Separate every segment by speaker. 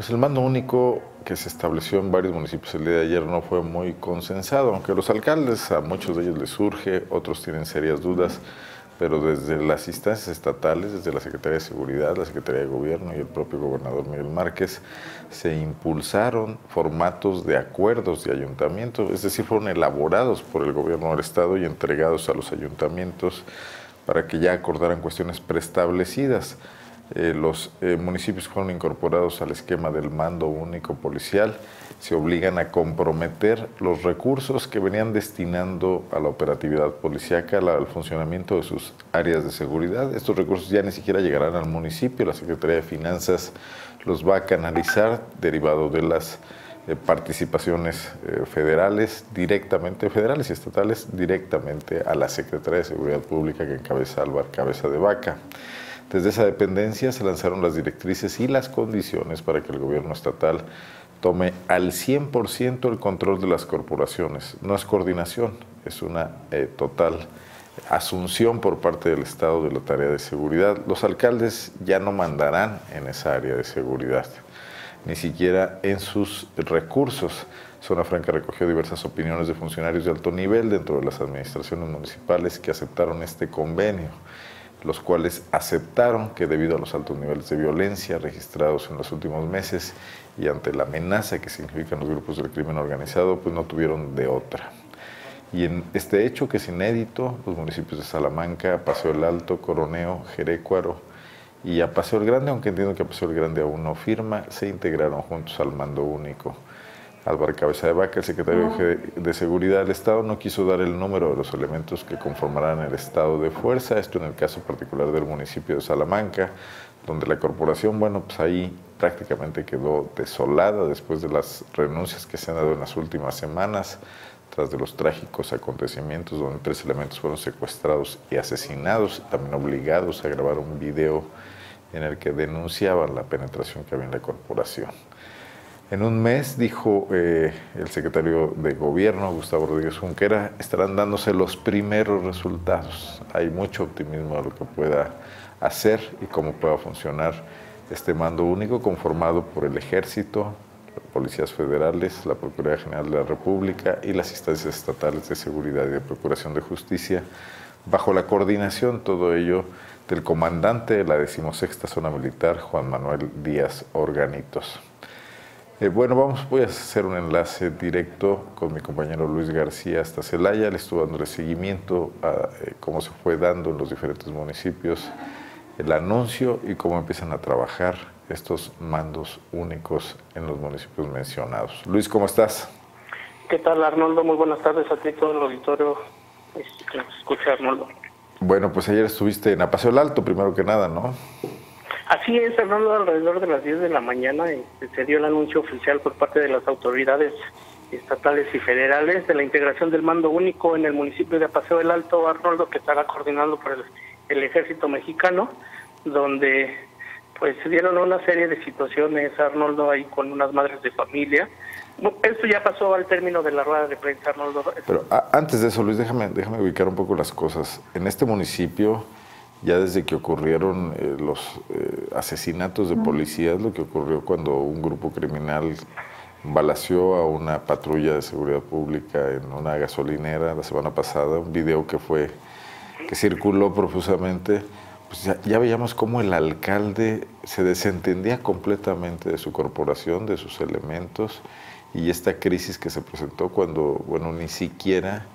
Speaker 1: Pues el mando único que se estableció en varios municipios el día de ayer no fue muy consensado, aunque los alcaldes, a muchos de ellos les surge, otros tienen serias dudas, pero desde las instancias estatales, desde la Secretaría de Seguridad, la Secretaría de Gobierno y el propio gobernador Miguel Márquez, se impulsaron formatos de acuerdos de ayuntamientos, es decir, fueron elaborados por el gobierno del Estado y entregados a los ayuntamientos para que ya acordaran cuestiones preestablecidas. Eh, los eh, municipios fueron incorporados al esquema del mando único policial, se obligan a comprometer los recursos que venían destinando a la operatividad policíaca, al funcionamiento de sus áreas de seguridad. Estos recursos ya ni siquiera llegarán al municipio, la Secretaría de Finanzas los va a canalizar derivado de las eh, participaciones federales, directamente federales y estatales, directamente a la Secretaría de Seguridad Pública que encabeza Álvaro Cabeza de Vaca. Desde esa dependencia se lanzaron las directrices y las condiciones para que el gobierno estatal tome al 100% el control de las corporaciones. No es coordinación, es una eh, total asunción por parte del Estado de la tarea de seguridad. Los alcaldes ya no mandarán en esa área de seguridad, ni siquiera en sus recursos. Zona Franca recogió diversas opiniones de funcionarios de alto nivel dentro de las administraciones municipales que aceptaron este convenio los cuales aceptaron que debido a los altos niveles de violencia registrados en los últimos meses y ante la amenaza que significan los grupos del crimen organizado, pues no tuvieron de otra. Y en este hecho que es inédito, los municipios de Salamanca, Paseo el Alto, Coroneo, Jerécuaro y a Paseo el Grande, aunque entiendo que a Paseo el Grande aún no firma, se integraron juntos al mando único. Álvaro Cabeza de Vaca, el secretario de Seguridad del Estado, no quiso dar el número de los elementos que conformarán el estado de fuerza, esto en el caso particular del municipio de Salamanca, donde la corporación, bueno, pues ahí prácticamente quedó desolada después de las renuncias que se han dado en las últimas semanas, tras de los trágicos acontecimientos donde tres elementos fueron secuestrados y asesinados, también obligados a grabar un video en el que denunciaban la penetración que había en la corporación. En un mes, dijo eh, el secretario de Gobierno, Gustavo Rodríguez Junquera, estarán dándose los primeros resultados. Hay mucho optimismo de lo que pueda hacer y cómo pueda funcionar este mando único conformado por el Ejército, policías federales, la Procuraduría General de la República y las instancias estatales de seguridad y de procuración de justicia, bajo la coordinación, todo ello, del comandante de la decimosexta zona militar, Juan Manuel Díaz Organitos. Eh, bueno, vamos, voy a hacer un enlace directo con mi compañero Luis García hasta Celaya. Le estuvo dándole seguimiento a eh, cómo se fue dando en los diferentes municipios el anuncio y cómo empiezan a trabajar estos mandos únicos en los municipios mencionados. Luis, ¿cómo estás?
Speaker 2: ¿Qué tal, Arnoldo? Muy buenas tardes a ti, todo el auditorio que escucha, Arnoldo.
Speaker 1: Bueno, pues ayer estuviste en Apaseo el Alto, primero que nada, ¿no?
Speaker 2: Así es, Fernando, alrededor de las 10 de la mañana este, se dio el anuncio oficial por parte de las autoridades estatales y federales de la integración del mando único en el municipio de Apaseo del Alto, Arnoldo, que estará coordinado por el, ejército mexicano, donde pues se dieron una serie de situaciones, Arnoldo, ahí con unas madres de familia. Esto ya pasó al término de la rueda de prensa, Arnoldo.
Speaker 1: Pero antes de eso, Luis, déjame, déjame ubicar un poco las cosas. En este municipio ya desde que ocurrieron eh, los eh, asesinatos de policías, lo que ocurrió cuando un grupo criminal balació a una patrulla de seguridad pública en una gasolinera la semana pasada, un video que fue que circuló profusamente, pues ya, ya veíamos cómo el alcalde se desentendía completamente de su corporación, de sus elementos y esta crisis que se presentó cuando, bueno, ni siquiera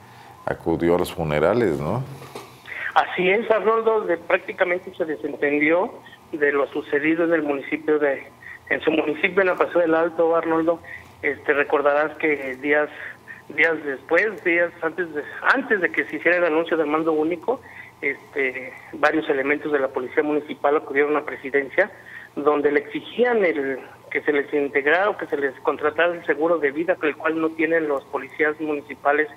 Speaker 1: acudió a los funerales, ¿no?
Speaker 2: Así es, Arnoldo, de, prácticamente se desentendió de lo sucedido en el municipio de, en su municipio, en la Paseo del Alto, Arnoldo. Este, recordarás que días días después, días antes de, antes de que se hiciera el anuncio del mando único, este, varios elementos de la policía municipal acudieron a presidencia, donde le exigían el que se les integrara o que se les contratara el seguro de vida, el cual no tienen los policías municipales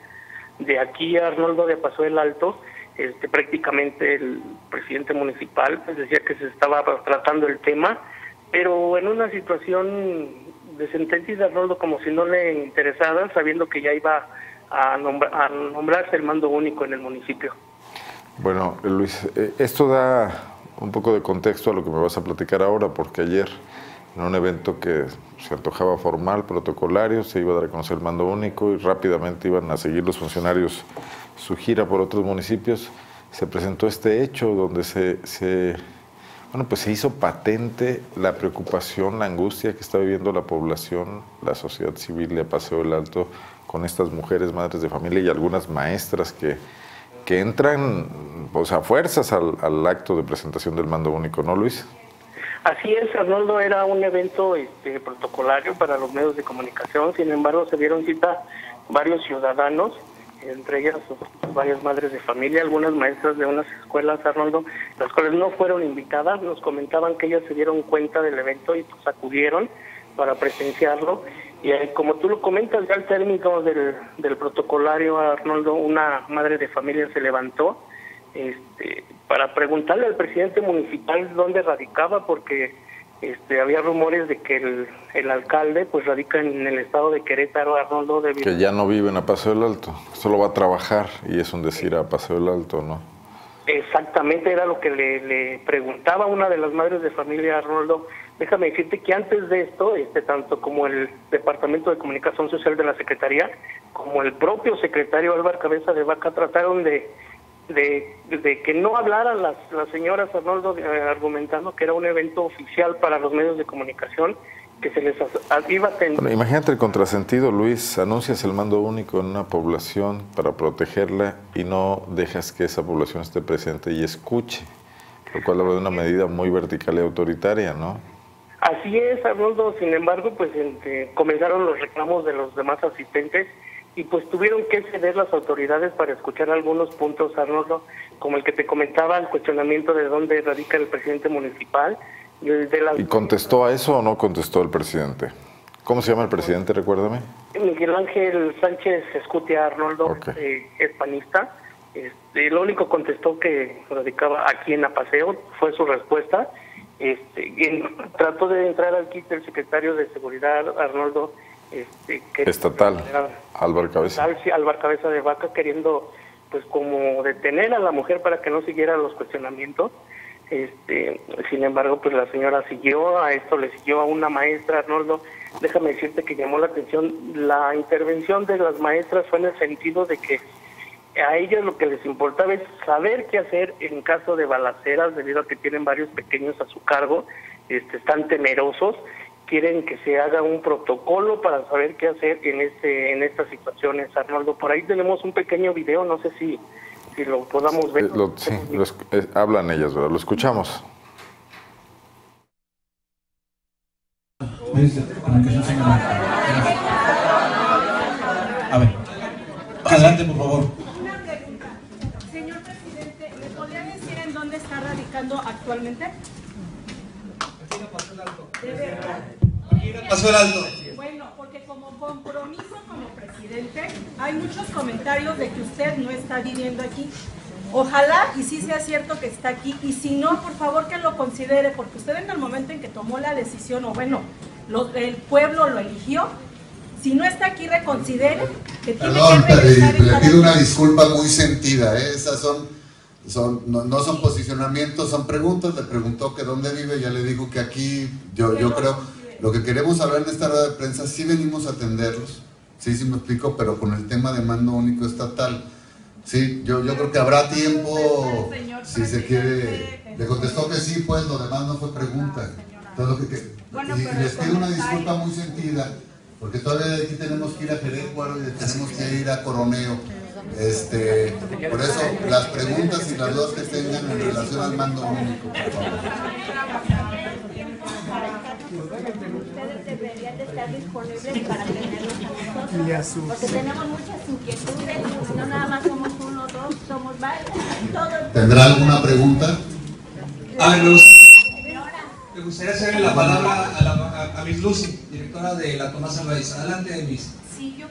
Speaker 2: de aquí, Arnoldo, de Paso del Alto, este, prácticamente el presidente municipal pues, decía que se estaba tratando el tema, pero en una situación desentendida, Arnoldo, como si no le interesara, sabiendo que ya iba a, a nombrarse el mando único en el municipio.
Speaker 1: Bueno, Luis, eh, esto da un poco de contexto a lo que me vas a platicar ahora, porque ayer en un evento que se antojaba formal, protocolario, se iba a dar conocer el mando único y rápidamente iban a seguir los funcionarios su gira por otros municipios, se presentó este hecho donde se, se, bueno, pues se hizo patente la preocupación, la angustia que está viviendo la población, la sociedad civil de Paseo del Alto con estas mujeres, madres de familia y algunas maestras que, que entran a fuerzas al, al acto de presentación del mando único, ¿no, Luis?
Speaker 2: Así es, Arnoldo, era un evento este, protocolario para los medios de comunicación, sin embargo se dieron cita varios ciudadanos, entre ellas varias madres de familia, algunas maestras de unas escuelas, Arnoldo, las cuales no fueron invitadas, nos comentaban que ellas se dieron cuenta del evento y pues acudieron para presenciarlo. Y eh, como tú lo comentas, ya al término del, del protocolario, Arnoldo, una madre de familia se levantó este, para preguntarle al presidente municipal dónde radicaba, porque este, había rumores de que el, el alcalde pues radica en el estado de Querétaro, Arnoldo. De
Speaker 1: que ya no viven a Paseo del Alto, solo va a trabajar y es un decir a Paseo del Alto, ¿no?
Speaker 2: Exactamente, era lo que le, le preguntaba una de las madres de familia, Arnoldo. Déjame decirte que antes de esto, este, tanto como el Departamento de Comunicación Social de la Secretaría, como el propio secretario Álvaro Cabeza de Vaca trataron de de, que no hablaran las, las señoras Arnoldo eh, argumentando que era un evento oficial para los medios de comunicación que se les iba a
Speaker 1: imagínate el contrasentido, Luis, anuncias el mando único en una población para protegerla y no dejas que esa población esté presente y escuche, lo cual habla de una medida muy vertical y autoritaria, ¿no?
Speaker 2: Así es, Arnoldo, sin embargo, pues comenzaron los reclamos de los demás asistentes y pues tuvieron que ceder las autoridades para escuchar algunos puntos, Arnoldo, como el que te comentaba, el cuestionamiento de dónde radica el presidente municipal.
Speaker 1: Y, de ¿Y contestó a eso o no contestó el presidente? ¿Cómo se llama el presidente, recuérdame?
Speaker 2: Miguel Ángel Sánchez Escutia Arnoldo, eh, es panista. Este, lo único contestó que radicaba aquí en Apaseo, fue su respuesta. Este, trató de entrar al kit del secretario de Seguridad, Arnoldo,
Speaker 1: este, estatal, Álvaro Cabeza.
Speaker 2: Álvaro Cabeza de Vaca queriendo pues como detener a la mujer para que no siguiera los cuestionamientos. Este, sin embargo, pues la señora siguió, a esto le siguió a una maestra, Arnoldo. Déjame decirte que llamó la atención, la intervención de las maestras fue en el sentido de que a ellas lo que les importaba es saber qué hacer en caso de balaceras, debido a que tienen varios pequeños a su cargo, este, están temerosos quieren que se haga un protocolo para saber qué hacer en este en estas situaciones, Arnoldo. Por ahí tenemos un pequeño video, no sé si, si lo podamos ver.
Speaker 1: Eh, sí, eh, hablan ellas, ¿verdad? Lo escuchamos.
Speaker 3: A ver, adelante, por favor.
Speaker 4: Señor presidente, ¿me podría decir en dónde está radicando actualmente? De verdad.
Speaker 3: Pasó el alto.
Speaker 4: Bueno, porque como compromiso como presidente, hay muchos comentarios de que usted no está viviendo aquí. Ojalá y sí sea cierto que está aquí, y si no, por favor que lo considere, porque usted en el momento en que tomó la decisión, o bueno, el pueblo lo eligió, si no está aquí, reconsidere que tiene
Speaker 5: Perdón, que regresar le, pido una disculpa muy sentida, ¿eh? esas son son, no, son posicionamientos, son preguntas. Le preguntó que dónde vive, ya le digo que aquí, yo, yo creo, lo que queremos hablar en esta rueda de prensa, sí venimos a atenderlos, sí, sí me explico, pero con el tema de mando único estatal. Sí, yo, yo creo que habrá tiempo, si se quiere. Le contestó que sí, pues lo demás no fue pregunta. Entonces, y les pido una disculpa muy sentida, porque todavía aquí tenemos que ir a Jerecuaro y tenemos que ir a Coroneo. Este, por eso, las preguntas y las dudas que tengan en relación al mando único,
Speaker 6: Ustedes deberían de estar disponibles para tenerlos a nosotros, porque tenemos muchas inquietudes, no nada más somos uno, dos, somos varios.
Speaker 5: ¿Tendrá alguna pregunta?
Speaker 3: A ver, me gustaría hacerle la palabra a, la, a, Miss Lucy, directora de la Tomás Álvarez. Adelante, Miss.
Speaker 6: Sí, yo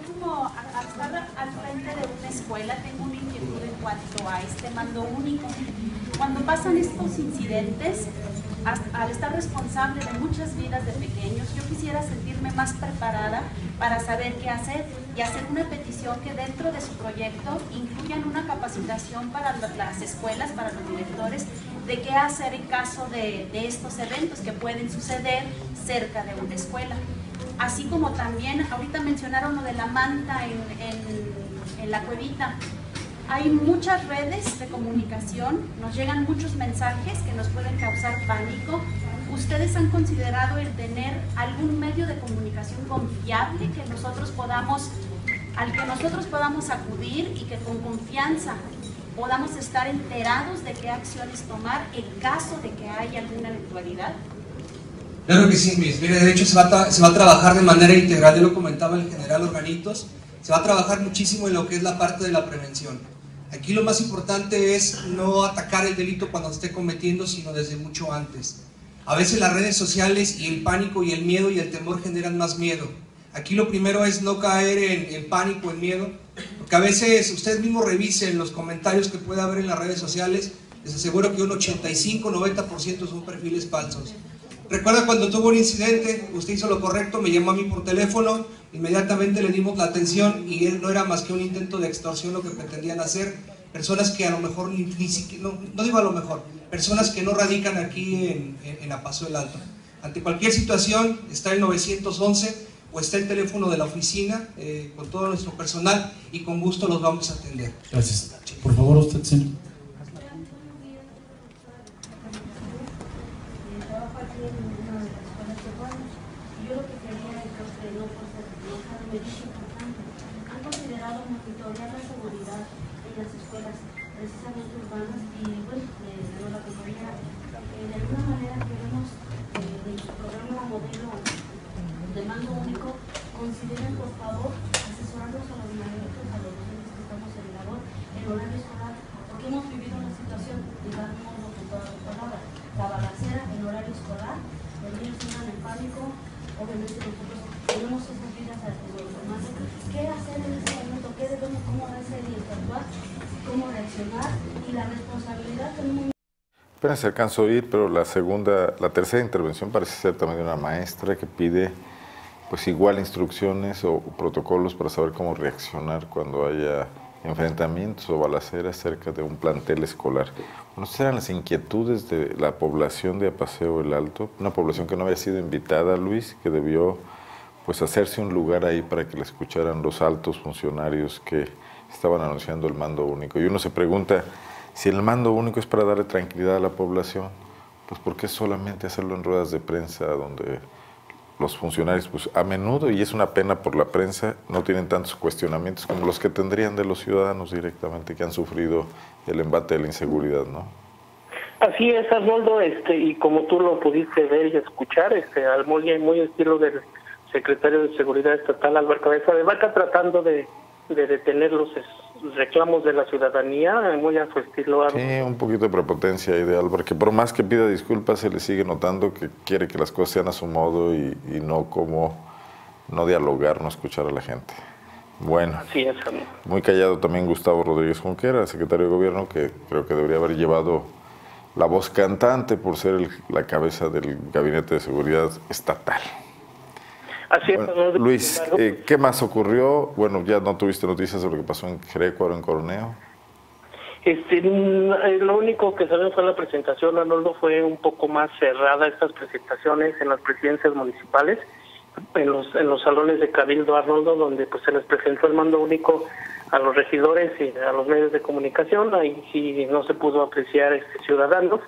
Speaker 6: como estar al frente de una escuela tengo una inquietud en cuanto a este mando único. Cuando pasan estos incidentes, al estar responsable de muchas vidas de pequeños, yo quisiera sentirme más preparada para saber qué hacer y hacer una petición que dentro de su proyecto incluyan una capacitación para las escuelas, para los directores, de qué hacer en caso de, estos eventos que pueden suceder cerca de una escuela. Así como también, ahorita mencionaron lo de la manta en, la cuevita. Hay muchas redes de comunicación, nos llegan muchos mensajes que nos pueden causar pánico. ¿Ustedes han considerado el tener algún medio de comunicación confiable que nosotros podamos, al que nosotros podamos acudir y que con confianza podamos estar enterados de qué acciones tomar en caso de que haya alguna eventualidad?
Speaker 3: Claro que sí, Miss. Mire, de hecho se va, a se va a trabajar de manera integral, ya lo comentaba el general Organitos, se va a trabajar muchísimo en lo que es la parte de la prevención. Aquí lo más importante es no atacar el delito cuando se esté cometiendo, sino desde mucho antes. A veces las redes sociales y el pánico y el miedo y el temor generan más miedo. Aquí lo primero es no caer en, en pánico, en miedo, porque a veces ustedes mismos revisen los comentarios que puede haber en las redes sociales, les aseguro que un 85-90% son perfiles falsos. Recuerda cuando tuvo un incidente, usted hizo lo correcto, me llamó a mí por teléfono, inmediatamente le dimos la atención y él no era más que un intento de extorsión lo que pretendían hacer. Personas que a lo mejor ni, siquiera, no, digo a lo mejor, personas que no radican aquí en, en, en Paso del Alto. Ante cualquier situación está el 911 o está el teléfono de la oficina eh, con todo nuestro personal y con gusto los vamos a atender.
Speaker 7: Gracias. Por favor, usted, señor.
Speaker 1: Apenas se alcanzó a oír, pero la segunda, la tercera intervención parece ser también de una maestra que pide pues igual instrucciones o protocolos para saber cómo reaccionar cuando haya enfrentamientos o balaceras cerca de un plantel escolar. Bueno, eran las inquietudes de la población de Apaseo el Alto, una población que no había sido invitada, Luis, que debió pues hacerse un lugar ahí para que la escucharan los altos funcionarios que estaban anunciando el mando único. Y uno se pregunta, si el mando único es para darle tranquilidad a la población, pues ¿por qué solamente hacerlo en ruedas de prensa donde los funcionarios, pues a menudo, y es una pena por la prensa, no tienen tantos cuestionamientos como los que tendrían de los ciudadanos directamente que han sufrido el embate de la inseguridad, ¿no?
Speaker 2: Así es, Arnoldo, este, y como tú lo pudiste ver y escuchar, este, al muy, muy estilo del secretario de Seguridad Estatal, Álvaro Cabeza de Vaca, tratando de, de detener los reclamos de la ciudadanía, muy a su estilo.
Speaker 1: Sí, un poquito de prepotencia ideal, porque por más que pida disculpas, se le sigue notando que quiere que las cosas sean a su modo y, no como no dialogar, no escuchar a la gente. Bueno,
Speaker 2: Así es,
Speaker 1: muy callado también Gustavo Rodríguez Junquera, secretario de Gobierno, que creo que debería haber llevado la voz cantante por ser la cabeza del Gabinete de Seguridad Estatal.
Speaker 2: Así es,
Speaker 1: Luis, eh, ¿qué más ocurrió? Bueno, ya no tuviste noticias sobre lo que pasó en Jerecuaro, en Coroneo.
Speaker 2: Este, mm, eh, lo único que sabemos fue la presentación, Arnoldo, fue un poco más cerrada estas presentaciones en las presidencias municipales, en los, en los salones de Cabildo Arnoldo, donde pues se les presentó el mando único a los regidores y a los medios de comunicación, ahí sí no se pudo apreciar este ciudadanos,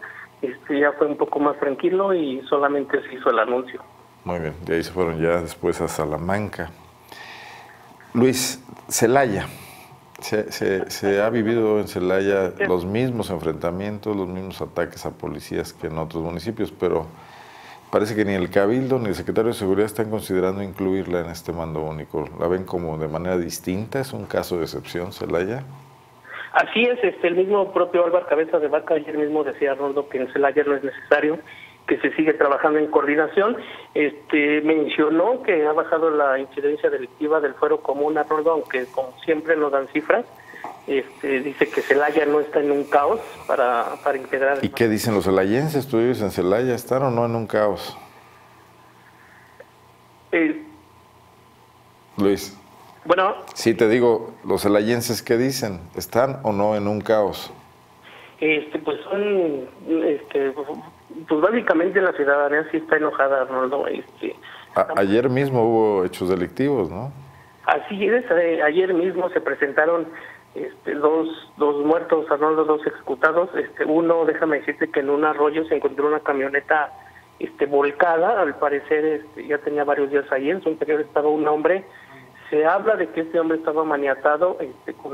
Speaker 2: este ya fue un poco más tranquilo y solamente se hizo el anuncio.
Speaker 1: Muy bien, de ahí se fueron ya después a Salamanca. Luis, Celaya. Se, ha vivido en Celaya los mismos enfrentamientos, los mismos ataques a policías que en otros municipios, pero parece que ni el Cabildo ni el Secretario de Seguridad están considerando incluirla en este mando único. ¿La ven como de manera distinta? ¿Es un caso de excepción, Celaya?
Speaker 2: Así es, este, el mismo propio Álvaro Cabeza de Vaca ayer mismo decía Arnoldo que en Celaya no es necesario que se sigue trabajando en coordinación. Este mencionó que ha bajado la incidencia delictiva del fuero común, Arnoldo, aunque como siempre no dan cifras. Este, dice que Celaya no está en un caos para, para integrar.
Speaker 1: ¿Y qué dicen los celayenses? ¿Tú vives en Celaya? ¿Están o no en un caos?
Speaker 2: Eh,
Speaker 1: Luis.
Speaker 2: Bueno.
Speaker 1: Sí, te digo, los celayenses, ¿qué dicen? ¿Están o no en un caos?
Speaker 2: Este, pues son, este, pues básicamente la ciudadanía sí está enojada, Arnoldo. Este,
Speaker 1: ayer mismo hubo hechos delictivos, ¿no?
Speaker 2: Así es, eh, ayer mismo se presentaron este, dos, dos muertos, Arnoldo, dos ejecutados. Este, uno, déjame decirte que en un arroyo se encontró una camioneta este, volcada, al parecer este, ya tenía varios días ahí, en su interior estaba un hombre. Se habla de que este hombre estaba maniatado este, con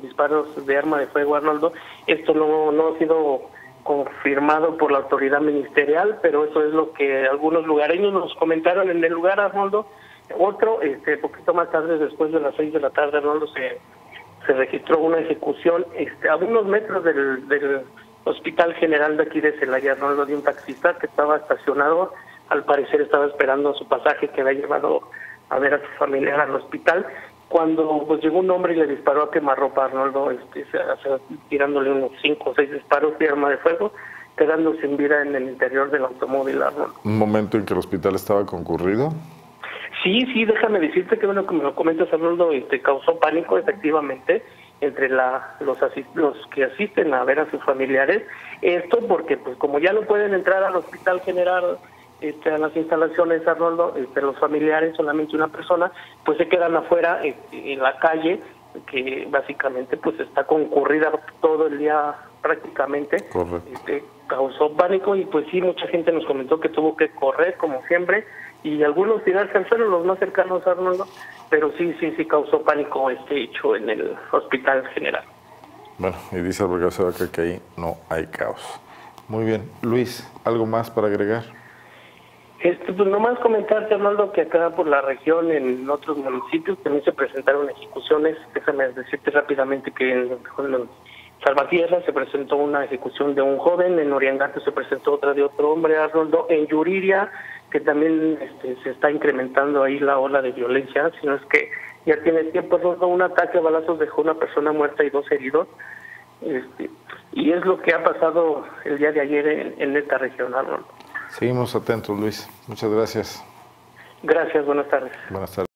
Speaker 2: disparos de arma de fuego, Arnoldo. Esto no, no ha sido confirmado por la autoridad ministerial, pero eso es lo que algunos lugareños nos comentaron en el lugar, Arnoldo. Otro, este, poquito más tarde, después de las seis de la tarde, Arnoldo, se, se registró una ejecución este, a unos metros del, del Hospital General de aquí de Celaya, Arnoldo, de un taxista que estaba estacionado, al parecer estaba esperando su pasaje que había llevado a ver a su familiar al hospital, cuando pues llegó un hombre y le disparó a quemarropa a Arnoldo, este, tirándole unos cinco o seis disparos de arma de fuego, quedando sin vida en el interior del automóvil Arnoldo.
Speaker 1: ¿Un momento en que el hospital estaba concurrido?
Speaker 2: Sí, sí, déjame decirte que bueno, como lo comentas Arnoldo, este, causó pánico efectivamente entre la, los, los que asisten a ver a sus familiares. Esto porque, pues como ya no pueden entrar al Hospital General, este, a las instalaciones, Arnoldo, este, los familiares, solamente una persona, pues se quedan afuera este, en la calle, que básicamente pues está concurrida todo el día prácticamente. Este, causó pánico y pues sí, mucha gente nos comentó que tuvo que correr, como siempre, y algunos tirarse al suelo, los más cercanos a Arnoldo, pero sí, sí, sí causó pánico este hecho en el hospital general.
Speaker 1: Bueno, y dice el que ahí no hay caos. Muy bien. Luis, ¿algo más para agregar?
Speaker 2: Este, pues nomás comentarte, Arnoldo, que acá por la región, en otros municipios, también se presentaron ejecuciones. Déjame decirte rápidamente que en, en Salvatierra se presentó una ejecución de un joven, en Oriangato se presentó otra de otro hombre, Arnoldo, en Yuriria que también este, se está incrementando ahí la ola de violencia, sino es que ya tiene tiempo, un ataque a balazos dejó una persona muerta y dos heridos, este, y es lo que ha pasado el día de ayer en, esta región.
Speaker 1: Seguimos atentos, Luis. Muchas gracias.
Speaker 2: Gracias, buenas tardes.
Speaker 1: Buenas tardes.